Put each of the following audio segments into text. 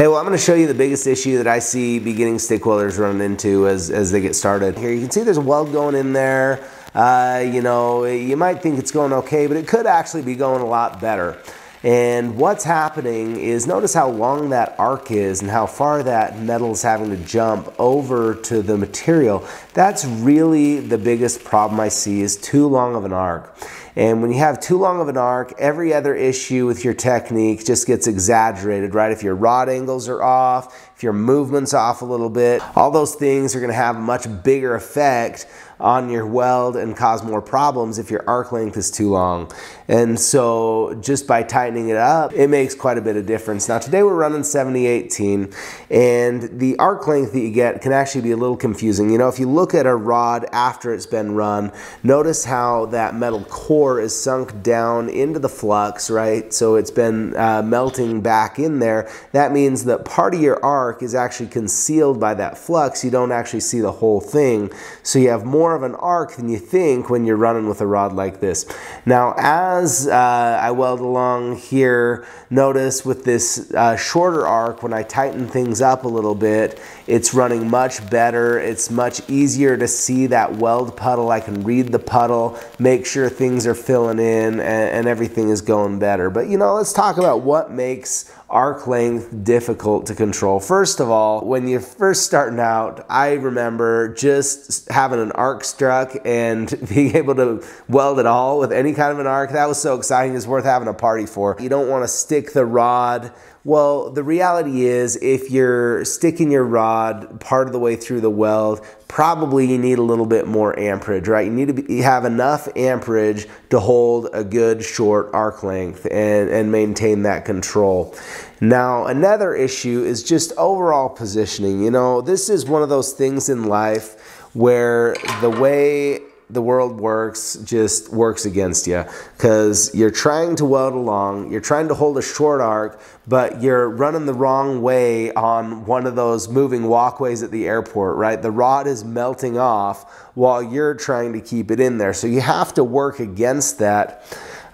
Hey, well, I'm going to show you the biggest issue that I see beginning stick welders run into as, as they get started. Here, you can see there's a weld going in there. Uh, you know, you might think it's going okay, but it could actually be going a lot better. And what's happening is notice how long that arc is and how far that metal is having to jump over to the material. That's really the biggest problem I see is too long of an arc. And when you have too long of an arc, every other issue with your technique just gets exaggerated, right? If your rod angles are off, if your movement's off a little bit, all those things are gonna have a much bigger effect on your weld and cause more problems if your arc length is too long. And so just by tightening it up, it makes quite a bit of difference. Now today we're running 7018 and the arc length that you get can actually be a little confusing. You know, if you look at a rod after it's been run, notice how that metal core is sunk down into the flux, right? So it's been uh, melting back in there. That means that part of your arc is actually concealed by that flux. You don't actually see the whole thing. So you have more more of an arc than you think when you're running with a rod like this. Now, as uh, I weld along here, notice with this uh, shorter arc, when I tighten things up a little bit, it's running much better. It's much easier to see that weld puddle. I can read the puddle, make sure things are filling in, and, and everything is going better. But you know, let's talk about what makes arc length difficult to control. First of all, when you're first starting out, I remember just having an arc struck and being able to weld it all with any kind of an arc. That was so exciting. It's worth having a party for. You don't want to stick the rod well, the reality is if you're sticking your rod part of the way through the weld, probably you need a little bit more amperage, right? You need to be, have enough amperage to hold a good short arc length and, and maintain that control. Now, another issue is just overall positioning. You know, this is one of those things in life where the way the world works just works against you because you're trying to weld along, you're trying to hold a short arc, but you're running the wrong way on one of those moving walkways at the airport, right? The rod is melting off while you're trying to keep it in there. So you have to work against that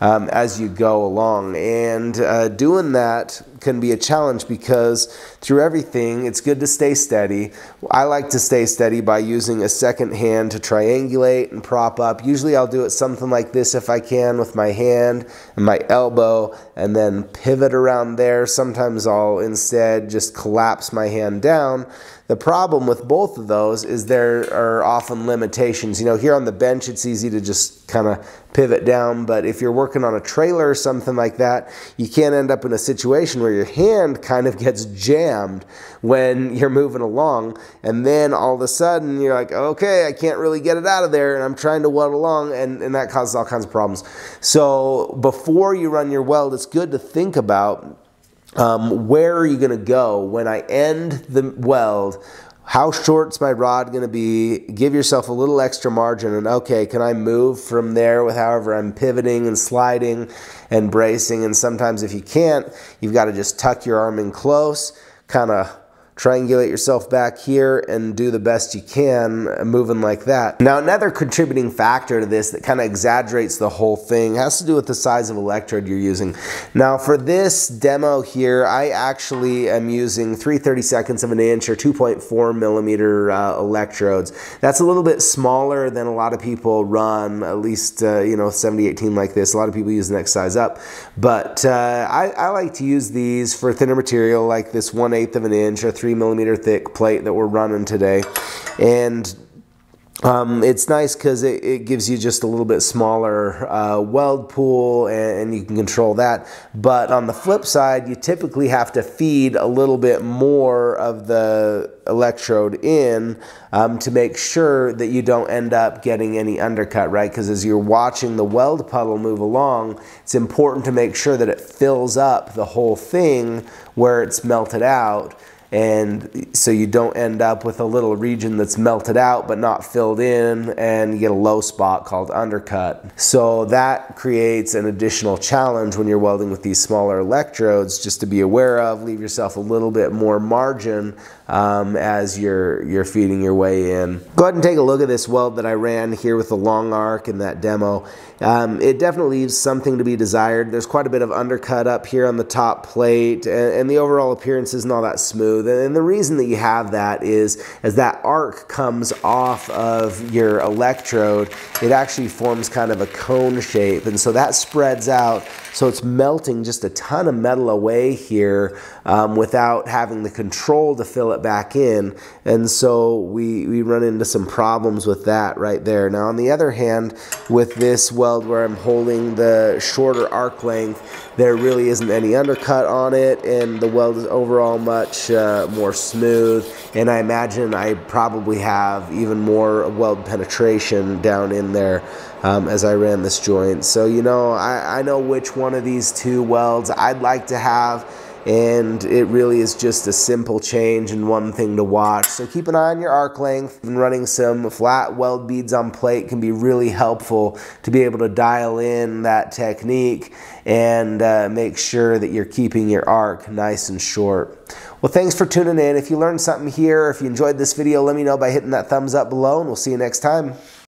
um, as you go along. And uh, doing that can be a challenge because through everything, it's good to stay steady. I like to stay steady by using a second hand to triangulate and prop up. Usually I'll do it something like this if I can with my hand and my elbow and then pivot around there. Sometimes I'll instead just collapse my hand down. The problem with both of those is there are often limitations. You know, here on the bench, it's easy to just kind of pivot down, but if you're working on a trailer or something like that, you can't end up in a situation where your hand kind of gets jammed when you're moving along. And then all of a sudden you're like, okay, I can't really get it out of there. And I'm trying to weld along and, and that causes all kinds of problems. So before you run your weld, it's good to think about um, where are you going to go when I end the weld? How short's my rod going to be? Give yourself a little extra margin and okay, can I move from there with however I'm pivoting and sliding and bracing? And sometimes if you can't, you've got to just tuck your arm in close, kind of triangulate yourself back here and do the best you can moving like that. Now another contributing factor to this that kind of exaggerates the whole thing has to do with the size of electrode you're using. Now for this demo here, I actually am using 3 32nds of an inch or 2.4 millimeter uh, electrodes. That's a little bit smaller than a lot of people run, at least uh, you know 7018 like this. A lot of people use the next size up, but uh, I, I, like to use these for thinner material like this 1 8th of an inch or 3 three millimeter thick plate that we're running today. And um, it's nice because it, it, gives you just a little bit smaller uh, weld pool and, and, you can control that. But on the flip side, you typically have to feed a little bit more of the electrode in um, to make sure that you don't end up getting any undercut, right? Because as you're watching the weld puddle move along, it's important to make sure that it fills up the whole thing where it's melted out and so you don't end up with a little region that's melted out but not filled in and you get a low spot called undercut. So that creates an additional challenge when you're welding with these smaller electrodes just to be aware of. Leave yourself a little bit more margin um, as you're, you're feeding your way in. Go ahead and take a look at this weld that I ran here with the long arc in that demo. Um, it definitely leaves something to be desired. There's quite a bit of undercut up here on the top plate and, and the overall appearance isn't all that smooth. And the reason that you have that is as that arc comes off of your electrode, it actually forms kind of a cone shape. And so that spreads out. So it's melting just a ton of metal away here um, without having the control to fill it back in. And so we, we run into some problems with that right there. Now on the other hand, with this weld where I'm holding the shorter arc length, there really isn't any undercut on it and the weld is overall much more smooth and I imagine I probably have even more weld penetration down in there um, as I ran this joint. So you know I, I know which one of these two welds I'd like to have and it really is just a simple change and one thing to watch. So keep an eye on your arc length and running some flat weld beads on plate can be really helpful to be able to dial in that technique and uh, make sure that you're keeping your arc nice and short. Well, thanks for tuning in. If you learned something here, if you enjoyed this video, let me know by hitting that thumbs up below and we'll see you next time.